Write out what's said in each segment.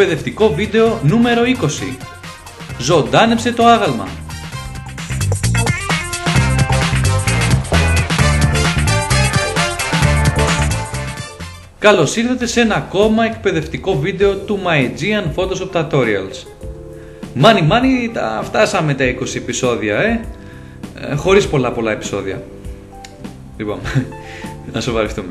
εκπαιδευτικό βίντεο νούμερο 20. Ζωντάνεψε το άγαλμα. Καλώς ήρθατε σε ένα ακόμα εκπαιδευτικό βίντεο του My Aegean Photoshop Tutorials. Μάνι μάνι, τα φτάσαμε τα 20 επεισόδια, ε. ε χωρίς πολλά πολλά επεισόδια. Λοιπόν, να σοβαρευτούμε.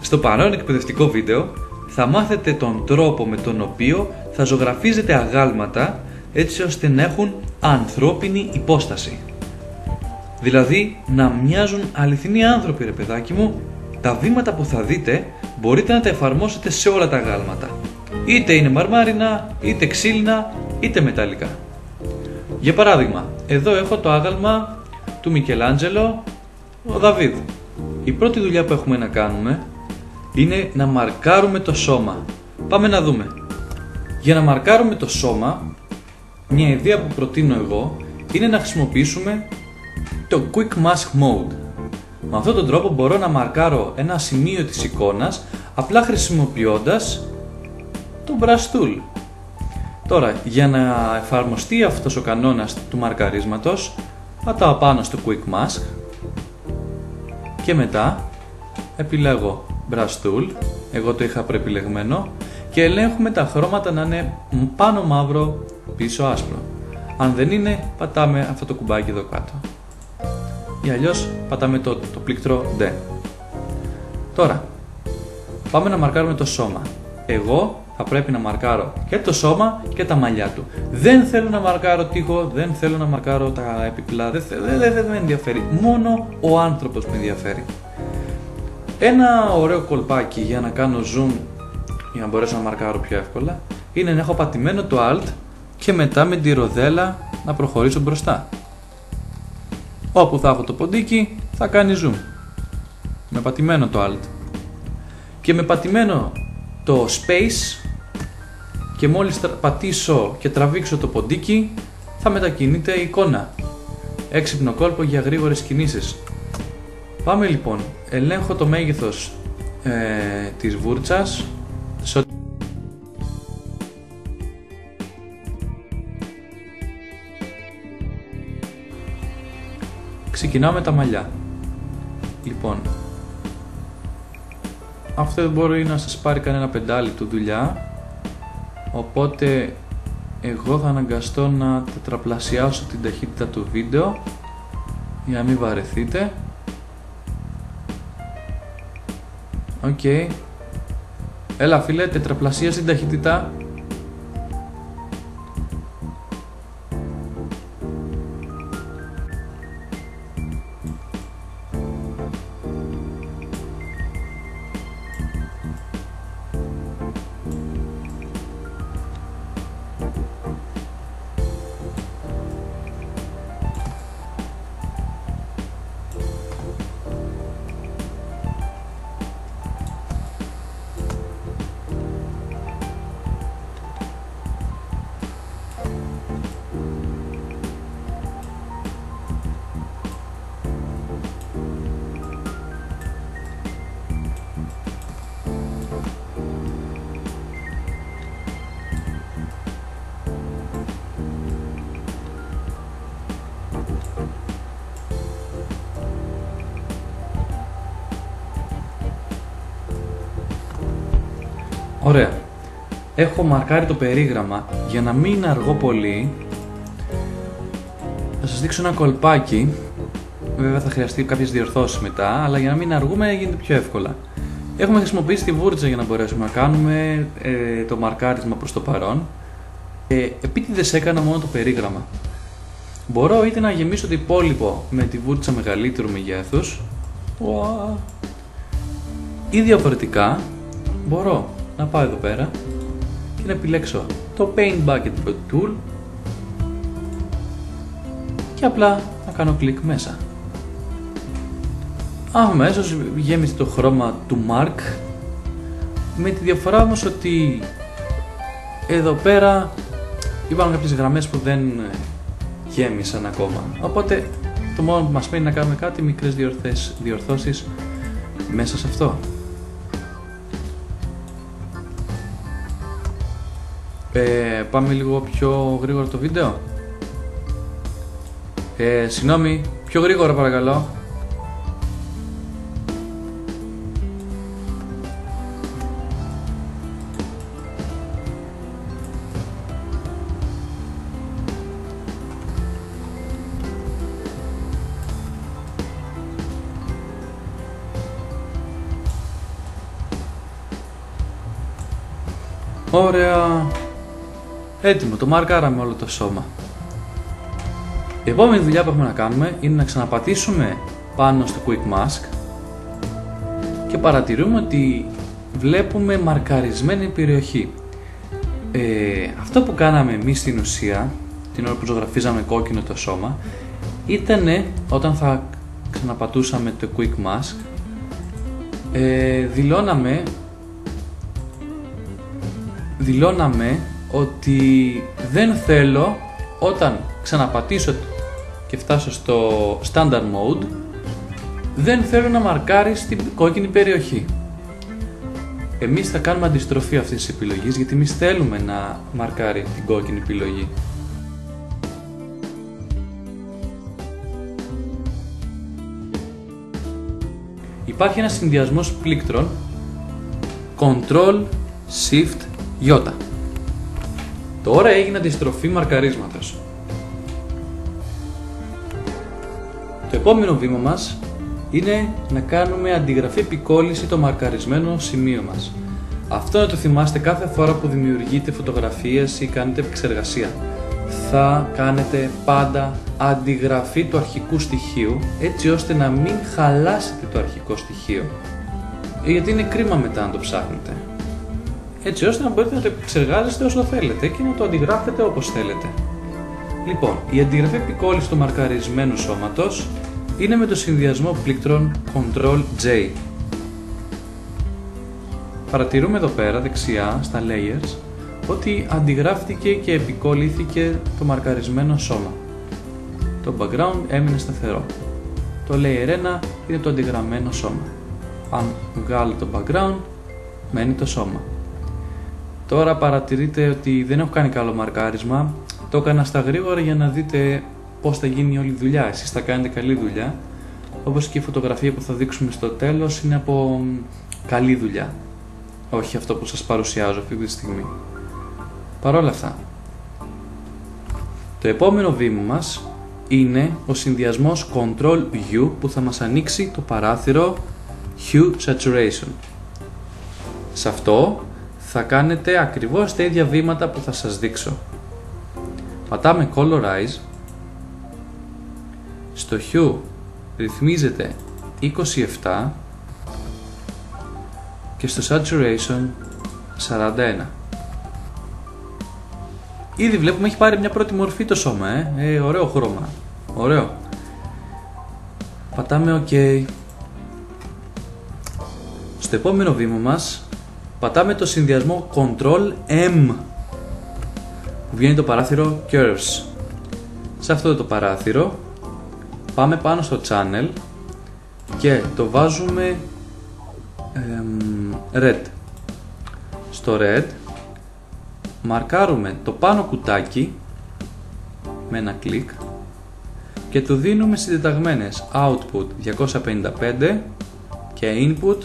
Στο παρόν εκπαιδευτικό βίντεο θα μάθετε τον τρόπο με τον οποίο θα ζωγραφίζετε αγάλματα έτσι ώστε να έχουν ανθρώπινη υπόσταση. Δηλαδή να μοιάζουν αληθινοί άνθρωποι ρε παιδάκι μου, τα βήματα που θα δείτε μπορείτε να τα εφαρμόσετε σε όλα τα αγάλματα. Είτε είναι μαρμάρινα, είτε ξύλινα, είτε μεταλλικά. Για παράδειγμα, εδώ έχω το άγαλμα του Μικελάντζελο, ο Δαβίδ. Η πρώτη δουλειά που έχουμε να κάνουμε είναι να μαρκάρουμε το σώμα. Πάμε να δούμε. Για να μαρκάρουμε το σώμα, μια ιδέα που προτείνω εγώ είναι να χρησιμοποιήσουμε το Quick Mask Mode. Με αυτόν τον τρόπο μπορώ να μαρκάρω ένα σημείο της εικόνας απλά χρησιμοποιώντας το Brush Tool. Τώρα, για να εφαρμοστεί αυτός ο κανόνας του μαρκαρίσματος, πατάω πάνω στο Quick Mask και μετά επιλέγω Brush Tool, εγώ το είχα προεπιλεγμένο και ελέγχουμε τα χρώματα να είναι πάνω μαύρο, πίσω άσπρο. Αν δεν είναι, πατάμε αυτό το κουμπάκι εδώ κάτω. Ή αλλιώς πατάμε το, το πλήκτρο D. Τώρα, πάμε να μαρκάρουμε το σώμα. Εγώ θα πρέπει να μαρκάρω και το σώμα και τα μαλλιά του. Δεν θέλω να μαρκάρω τείχο, δεν θέλω να μαρκάρω τα επιπλά, δεν, δεν, δεν, δεν με ενδιαφέρει. Μόνο ο άνθρωπος με ενδιαφέρει. Ένα ωραίο κολπάκι για να κάνω zoom για να μπορέσω να μαρκάρω πιο εύκολα είναι να έχω πατημένο το Alt και μετά με τη ροδέλα να προχωρήσω μπροστά. Όπου θα έχω το ποντίκι θα κάνει zoom. Με πατημένο το Alt. Και με πατημένο το Space και μόλις πατήσω και τραβήξω το ποντίκι θα μετακινείται η εικόνα. Έξυπνο κόλπο για γρήγορες κινήσεις. Πάμε λοιπόν, ελέγχω το μέγεθος ε, της βούρτσας Ξεκινάω με τα μαλλιά. Λοιπόν, αυτό δεν μπορεί να σας πάρει κανένα πεντάλεπτο δουλειά, οπότε εγώ θα αναγκαστώ να τετραπλασιάσω την ταχύτητα του βίντεο για να μην βαρεθείτε. OK. Okay. Έλα φίλε, τετραπλασίασε την ταχύτητα. Ωραία. Έχω μαρκάρει το περίγραμμα για να μην αργώ πολύ. Θα σας δείξω ένα κολπάκι. Βέβαια θα χρειαστεί κάποιες διορθώσεις μετά, αλλά για να μην αργούμε γίνεται πιο εύκολα. Έχουμε χρησιμοποιήσει τη βούρτσα για να μπορέσουμε να κάνουμε ε, το μαρκάρισμα προς το παρόν. Ε, επίτηδες έκανα μόνο το περίγραμμα. Μπορώ είτε να γεμίσω το υπόλοιπο με τη βούρτσα μεγαλύτερου μεγέθους ή διαφορετικά μπορώ να πάω εδώ πέρα και να επιλέξω το Paint Bucket Tool και απλά να κάνω κλικ μέσα. Αμέσως γέμισε το χρώμα του Mark με τη διαφορά όμως ότι εδώ πέρα υπάρχουν κάποιες γραμμές που δεν γέμισαν ακόμα. Οπότε το μόνο που μας μένει να κάνουμε κάτι μικρές διορθώσεις μέσα σε αυτό. Ε, πάμε λίγο πιο γρήγορα το βίντεο. Ε, συγγνώμη, πιο γρήγορα παρακαλώ. Ωραία. Έτοιμο, το μαρκάραμε όλο το σώμα. Η επόμενη δουλειά που έχουμε να κάνουμε είναι να ξαναπατήσουμε πάνω στο Quick Mask και παρατηρούμε ότι βλέπουμε μαρκαρισμένη περιοχή. Ε, αυτό που κάναμε εμείς στην ουσία, την ώρα που ζωγραφίζαμε κόκκινο το σώμα, ήταν όταν θα ξαναπατούσαμε το Quick Mask, ε, δηλώναμε δηλώναμε ότι δεν θέλω όταν ξαναπατήσω και φτάσω στο standard mode δεν θέλω να μαρκάρει στην κόκκινη περιοχή. Εμείς θα κάνουμε αντιστροφή αυτής της επιλογής γιατί εμείς θέλουμε να μαρκάρει την κόκκινη επιλογή. Υπάρχει ένας συνδυασμός πλήκτρων Ctrl Shift Ι. Τώρα έγινε αντιστροφή μαρκαρίσματος. Το επόμενο βήμα μας είναι να κάνουμε αντιγραφή επικόλληση το μαρκαρισμένο σημείο μας. Αυτό να το θυμάστε κάθε φορά που δημιουργείτε φωτογραφίες ή κάνετε επεξεργασία. Θα κάνετε πάντα αντιγραφή του αρχικού στοιχείου έτσι ώστε να μην χαλάσετε το αρχικό στοιχείο. Γιατί είναι κρίμα μετά να το ψάχνετε έτσι ώστε να μπορείτε να το επεξεργάζεστε όσο θέλετε και να το αντιγράφετε όπως θέλετε. Λοιπόν, η αντιγραφή επικόλληση του μαρκαρισμένου σώματος είναι με το συνδυασμό πλήκτρων Ctrl-J. Παρατηρούμε εδώ πέρα δεξιά στα layers ότι αντιγράφτηκε και επικολλήθηκε το μαρκαρισμένο σώμα. Το background έμεινε σταθερό. Το layer 1 είναι το αντιγραμμένο σώμα. Αν βγάλω το background, μένει το σώμα. Τώρα παρατηρείτε ότι δεν έχω κάνει καλό μαρκάρισμα. Το έκανα στα γρήγορα για να δείτε πώς θα γίνει όλη η δουλειά. Εσείς θα κάνετε καλή δουλειά. Όπως και η φωτογραφία που θα δείξουμε στο τέλος είναι από καλή δουλειά. Όχι αυτό που σας παρουσιάζω αυτή τη στιγμή. Παρ' όλα αυτά, το επόμενο βήμα μας είναι ο συνδυασμός Ctrl U που θα μας ανοίξει το παράθυρο Hue Saturation. Σε αυτό θα κάνετε ακριβώς τα ίδια βήματα που θα σας δείξω. Πατάμε Colorize, στο Hue ρυθμίζεται 27 και στο Saturation 41. Ήδη βλέπουμε έχει πάρει μια πρώτη μορφή το σώμα, ε, ε ωραίο χρώμα, ωραίο. Πατάμε OK. Στο επόμενο βήμα μας πατάμε το συνδυασμό Ctrl M που βγαίνει το παράθυρο Curves. Σε αυτό το παράθυρο πάμε πάνω στο channel και το βάζουμε red. Στο red μαρκάρουμε το πάνω κουτάκι με ένα κλικ και του δίνουμε συντεταγμένες output 255 και input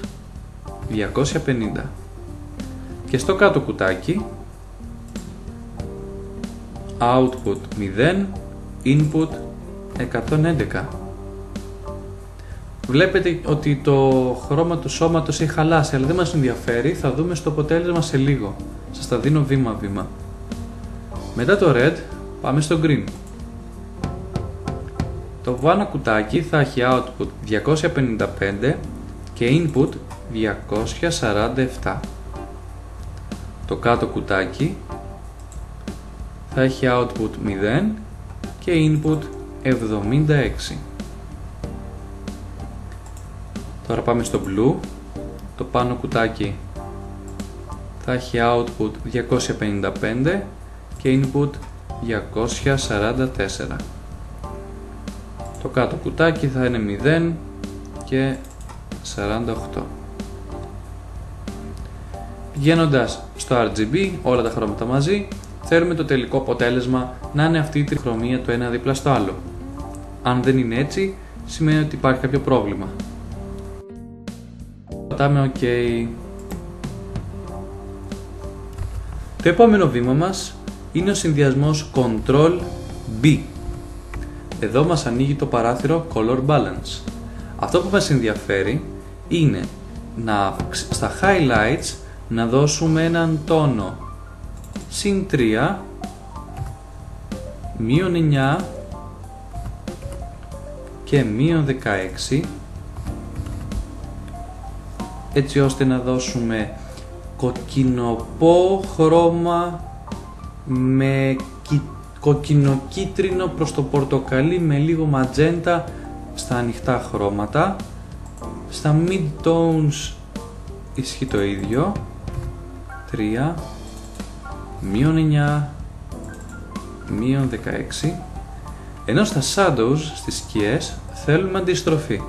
250 και στο κάτω κουτάκι output 0 input 111 Βλέπετε ότι το χρώμα του σώματος έχει χαλάσει αλλά δεν μας ενδιαφέρει, θα δούμε στο αποτέλεσμα σε λίγο. Σας τα δίνω βήμα βήμα. Μετά το red πάμε στο green. Το πάνω κουτάκι θα έχει output 255 και input 247 το κάτω κουτάκι θα έχει output 0 και input 76. Τώρα πάμε στο blue. Το πάνω κουτάκι θα έχει output 255 και input 244. Το κάτω κουτάκι θα είναι 0 και 48. Πηγαίνοντας στο RGB, όλα τα χρώματα μαζί, θέλουμε το τελικό αποτέλεσμα να είναι αυτή η τριχρωμία το ένα δίπλα στο άλλο. Αν δεν είναι έτσι, σημαίνει ότι υπάρχει κάποιο πρόβλημα. Πατάμε OK. Το επόμενο βήμα μας είναι ο συνδυασμός Ctrl B. Εδώ μας ανοίγει το παράθυρο Color Balance. Αυτό που μας ενδιαφέρει είναι να, στα highlights να δώσουμε έναν τόνο. Συν 3 μείον 9 και μείον 16 έτσι ώστε να δώσουμε κοκκινοπό χρώμα με κοκκινοκίτρινο προς το πορτοκαλί με λίγο ματζέντα στα ανοιχτά χρώματα. Στα mid-tones ισχύει το ίδιο 3 μείον 9 μείον 16 ενώ στα shadows στις σκιές θέλουμε αντιστροφή.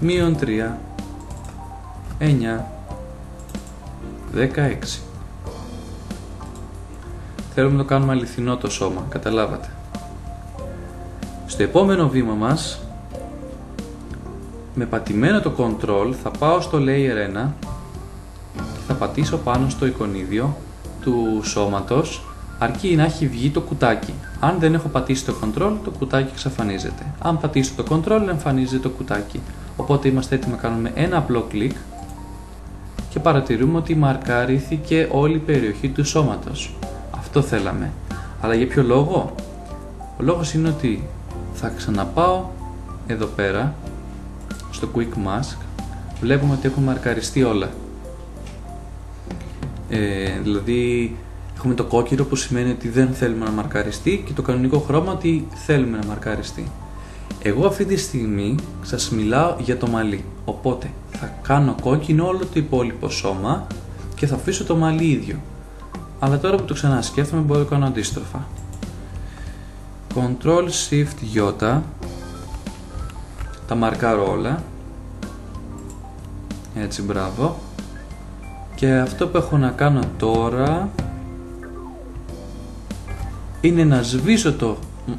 Μείον 3 9 16 θέλουμε να το κάνουμε αληθινό το σώμα, καταλάβατε. Στο επόμενο βήμα μας, με πατημένο το control θα πάω στο layer 1 και θα πατήσω πάνω στο εικονίδιο του σώματος αρκεί να έχει βγει το κουτάκι. Αν δεν έχω πατήσει το control, το κουτάκι εξαφανίζεται. Αν πατήσω το control, εμφανίζεται το κουτάκι. Οπότε είμαστε έτοιμοι να κάνουμε ένα απλό κλικ και παρατηρούμε ότι μαρκαρήθηκε όλη η περιοχή του σώματος. Αυτό θέλαμε. Αλλά για ποιο λόγο; Ο λόγος είναι ότι θα ξαναπάω εδώ πέρα στο Quick Mask βλέπουμε ότι έχουν μαρκαριστεί όλα. Ε, δηλαδή έχουμε το κόκκινο που σημαίνει ότι δεν θέλουμε να μαρκαριστεί και το κανονικό χρώμα ότι θέλουμε να μαρκαριστεί. Εγώ αυτή τη στιγμή σας μιλάω για το μαλλί, οπότε θα κάνω κόκκινο όλο το υπόλοιπο σώμα και θα αφήσω το μαλλί ίδιο. Αλλά τώρα που το ξανασκέφτομαι μπορώ να το κάνω αντίστροφα. Ctrl Shift J τα μαρκάρω όλα έτσι μπράβο και αυτό που έχω να κάνω τώρα είναι να σβήσω το,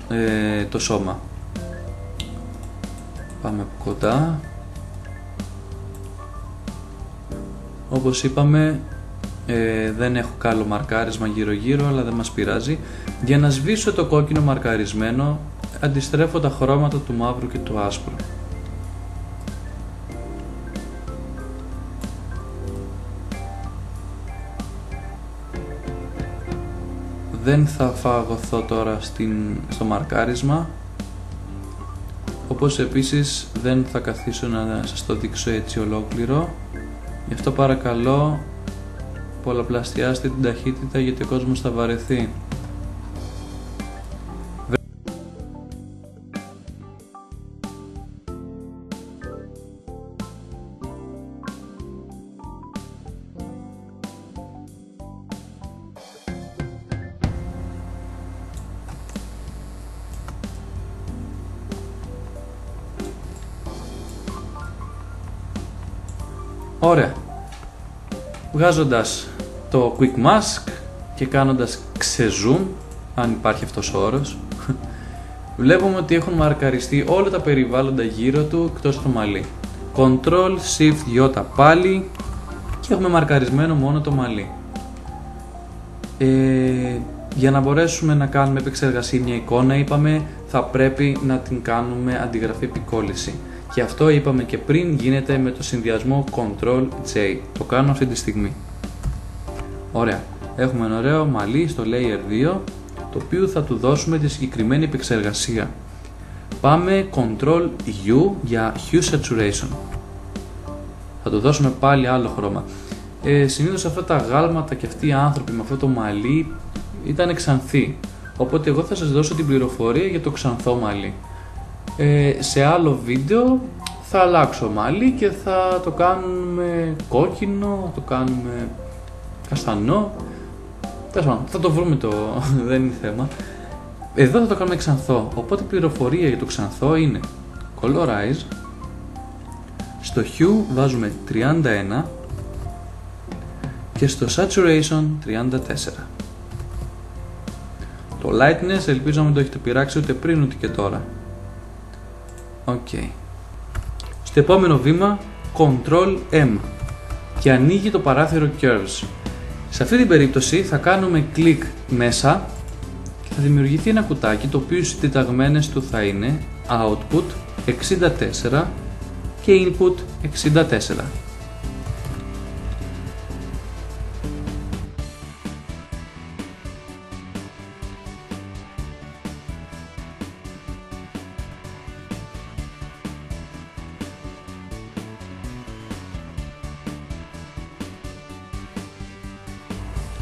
ε, το σώμα. Πάμε κοντά. Όπως είπαμε ε, δεν έχω καλό μαρκάρισμα γύρω γύρω αλλά δεν μας πειράζει. Για να σβήσω το κόκκινο μαρκαρισμένο αντιστρέφω τα χρώματα του μαύρου και του άσπρου δεν θα φαγωθώ τώρα στην, στο μαρκάρισμα. Όπως επίσης δεν θα καθίσω να σας το δείξω έτσι ολόκληρο. Γι' αυτό παρακαλώ πολλαπλασιάστε την ταχύτητα γιατί ο κόσμος θα βαρεθεί Ωραία. Βγάζοντας το Quick Mask και κάνοντας ξεζουμ, αν υπάρχει αυτός ο όρος, βλέπουμε ότι έχουν μαρκαριστεί όλα τα περιβάλλοντα γύρω του εκτός το μαλλί. Ctrl Shift J πάλι και έχουμε μαρκαρισμένο μόνο το μαλλί. Ε, για να μπορέσουμε να κάνουμε επεξεργασία μια εικόνα είπαμε θα πρέπει να την κάνουμε αντιγραφή επικόλληση. Και αυτό είπαμε και πριν γίνεται με το συνδυασμό Ctrl J. Το κάνω αυτή τη στιγμή. Ωραία. Έχουμε ένα ωραίο μαλλί στο Layer 2 το οποίο θα του δώσουμε τη συγκεκριμένη επεξεργασία. Πάμε Ctrl U για Hue Saturation. Θα του δώσουμε πάλι άλλο χρώμα. Ε, συνήθως αυτά τα γάλματα και αυτοί οι άνθρωποι με αυτό το μαλλί ήταν ξανθοί. Οπότε εγώ θα σας δώσω την πληροφορία για το ξανθό μαλλί. Ε, σε άλλο βίντεο θα αλλάξω μαλλί και θα το κάνουμε κόκκινο, θα το κάνουμε καστανό. θα το βρούμε το, δεν είναι θέμα. Εδώ θα το κάνουμε ξανθό, οπότε η πληροφορία για το ξανθό είναι Colorize, στο Hue βάζουμε 31 και στο saturation 34. Το lightness ελπίζω να μην το έχετε πειράξει ούτε πριν ούτε και τώρα. Οκ. Στο επόμενο βήμα Ctrl M και ανοίγει το παράθυρο Curves. Σε αυτή την περίπτωση θα κάνουμε κλικ μέσα και θα δημιουργηθεί ένα κουτάκι το οποίο οι συντεταγμένες του θα είναι Output 64 και Input 64.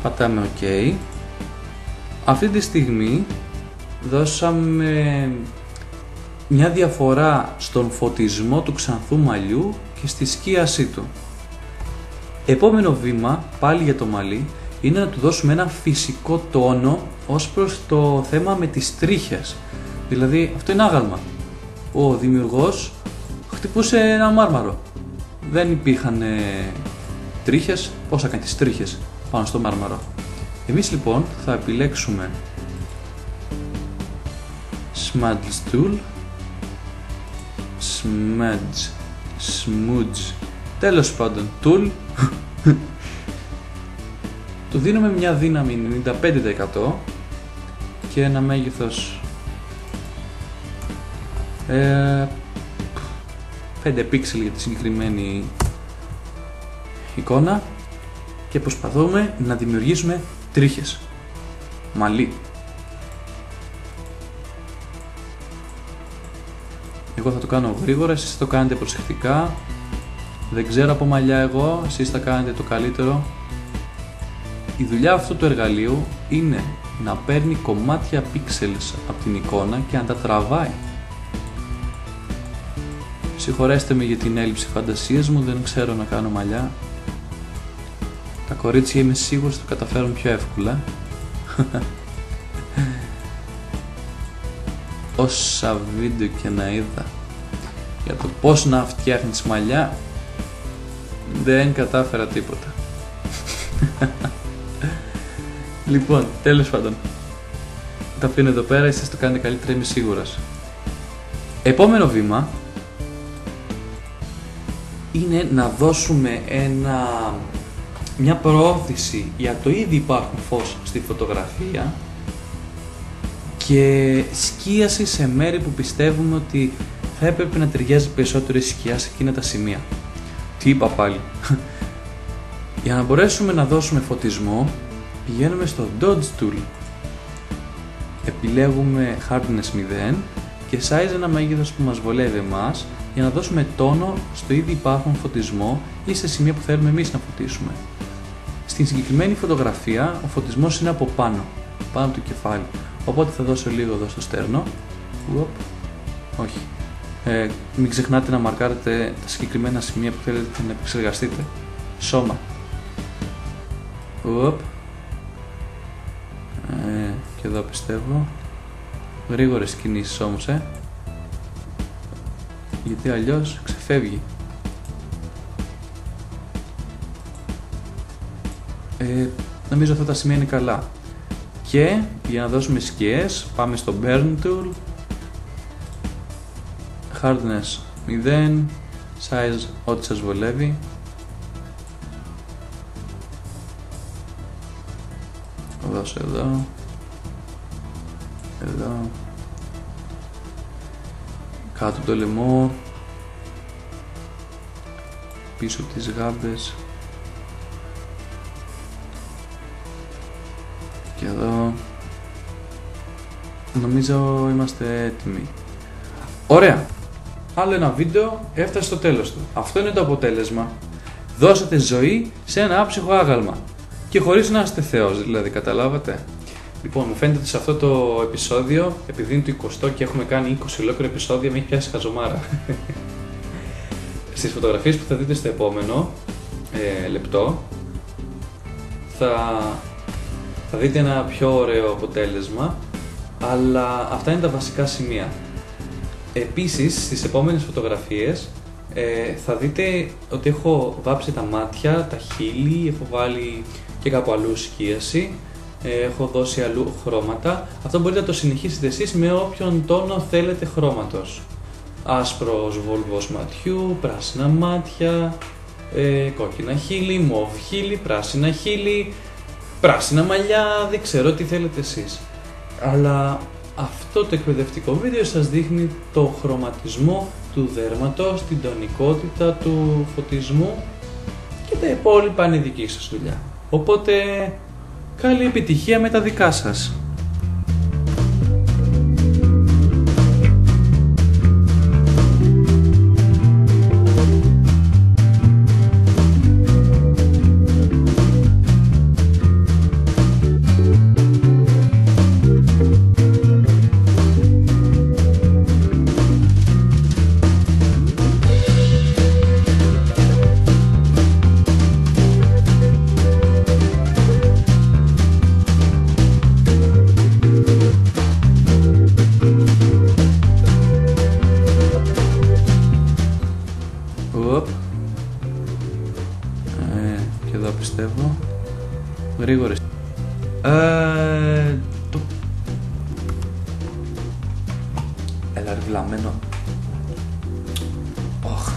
Πατάμε OK αυτή τη στιγμή δώσαμε μια διαφορά στον φωτισμό του ξανθού μαλλιού και στη σκίασή του. Επόμενο βήμα πάλι για το μαλλί είναι να του δώσουμε ένα φυσικό τόνο ως προς το θέμα με τις τρίχες. Δηλαδή αυτό είναι άγαλμα. Ο δημιουργός χτυπούσε ένα μάρμαρο. Δεν υπήρχαν τρίχες, πώς θα κάνει τις τρίχες; Πάνω στο μάρμαρο. Εμείς λοιπόν θα επιλέξουμε Smudge Tool Smudge Smudge. Τέλος πάντων Tool. Του δίνουμε μια δύναμη 95% και ένα μέγεθος ε, 5 πίξελ για τη συγκεκριμένη εικόνα και προσπαθούμε να δημιουργήσουμε τρίχες. Μαλλί. Εγώ θα το κάνω γρήγορα, εσείς θα το κάνετε προσεκτικά. Δεν ξέρω από μαλλιά εγώ, εσείς θα κάνετε το καλύτερο. Η δουλειά αυτού του εργαλείου είναι να παίρνει κομμάτια pixels από την εικόνα και να τα τραβάει. Συγχωρέστε με για την έλλειψη φαντασίας μου, δεν ξέρω να κάνω μαλλιά. Τα κορίτσια είμαι σίγουρος θα το καταφέρουν πιο εύκολα. Όσα βίντεο και να είδα για το πώς να φτιάχνεις μαλλιά δεν κατάφερα τίποτα. λοιπόν, τέλος πάντων. Τα αφήνω εδώ πέρα, εσείς το κάνετε καλύτερα, είμαι σίγουρος. Επόμενο βήμα είναι να δώσουμε ένα μια προώθηση για το ήδη υπάρχουν φως στη φωτογραφία και σκίαση σε μέρη που πιστεύουμε ότι θα έπρεπε να ταιριάζει περισσότερο η σκιά σε εκείνα τα σημεία. Τι είπα πάλι; για να μπορέσουμε να δώσουμε φωτισμό πηγαίνουμε στο Dodge Tool επιλέγουμε hardness 0 και size ένα μέγεθος που μας βολεύει εμάς για να δώσουμε τόνο στο ήδη υπάρχον φωτισμό ή σε σημεία που θέλουμε εμείς να φωτίσουμε. Στην συγκεκριμένη φωτογραφία ο φωτισμός είναι από πάνω, πάνω από το κεφάλι. Οπότε θα δώσω λίγο εδώ στο στέρνο. Ουοπ. Όχι. Ε, μην ξεχνάτε να μαρκάρετε τα συγκεκριμένα σημεία που θέλετε να επεξεργαστείτε. Σώμα. Ουοπ. Ε, και εδώ πιστεύω. Γρήγορες κινήσεις όμως, ε. Γιατί αλλιώς ξεφεύγει. Ε, νομίζω αυτά τα σημεία είναι καλά. Και για να δώσουμε σκιές πάμε στο Burn Tool. Hardness 0 Size ό,τι σας βολεύει. Θα δώσω εδώ. Εδώ. Κάτω το λαιμό. Πίσω τις γάμπες Και εδώ νομίζω είμαστε έτοιμοι. Ωραία. Άλλο ένα βίντεο έφτασε στο τέλος του. Αυτό είναι το αποτέλεσμα. Δώσατε ζωή σε ένα άψυχο άγαλμα. Και χωρίς να είστε θεός, δηλαδή, καταλάβατε. Λοιπόν, μου φαίνεται ότι σε αυτό το επεισόδιο, επειδή είναι το 20 και έχουμε κάνει 20 ολόκληρο επεισόδια, με έχει πιάσει χαζομάρα. Στις φωτογραφίες που θα δείτε στο επόμενο ε, λεπτό, θα θα δείτε ένα πιο ωραίο αποτέλεσμα, αλλά αυτά είναι τα βασικά σημεία. Επίσης, στις επόμενες φωτογραφίες Ε, θα δείτε ότι έχω βάψει τα μάτια, τα χείλη, έχω βάλει και κάπου αλλού σκίαση, ε, έχω δώσει αλλού χρώματα. Αυτό μπορείτε να το συνεχίσετε εσείς με όποιον τόνο θέλετε χρώματος. Άσπρος βόλβος ματιού, πράσινα μάτια, ε, κόκκινα χείλη, μοβ χείλη, πράσινα χείλη, πράσινα μαλλιά, δεν ξέρω τι θέλετε εσείς. Αλλά αυτό το εκπαιδευτικό βίντεο σας δείχνει το χρωματισμό του δέρματος, την τονικότητα του φωτισμού και τα υπόλοιπα είναι δική σας δουλειά. Οπότε καλή επιτυχία με τα δικά σας. Έλα ρε βλαμμένο. Οχ.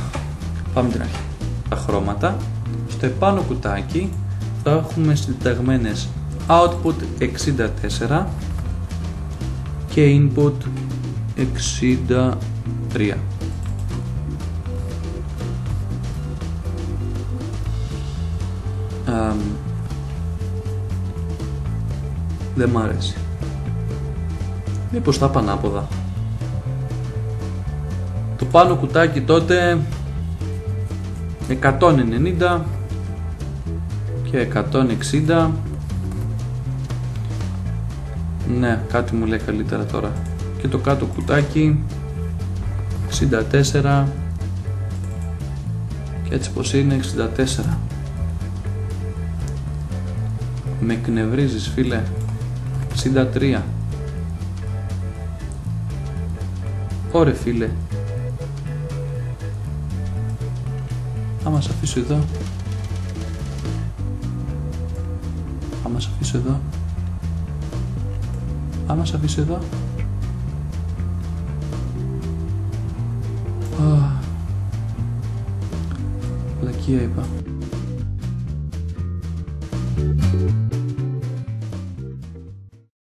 Πάμε την αρχή. Τα χρώματα. Στο επάνω κουτάκι θα έχουμε συνταγμένες output 64 και input 63. Αμ, δεν μ' αρέσει. Μήπως τα πανάποδα. Το πάνω κουτάκι τότε 190 και 160 Ναι, κάτι μου λέει καλύτερα τώρα. Και το κάτω κουτάκι 64 και έτσι πως είναι 64 με εκνευρίζεις φίλε. 63 Ωρε φίλε Άμα σε αφήσω εδώ. Άμα σε αφήσω εδώ. Άμα σε αφήσω εδώ. Α, Λακία είπα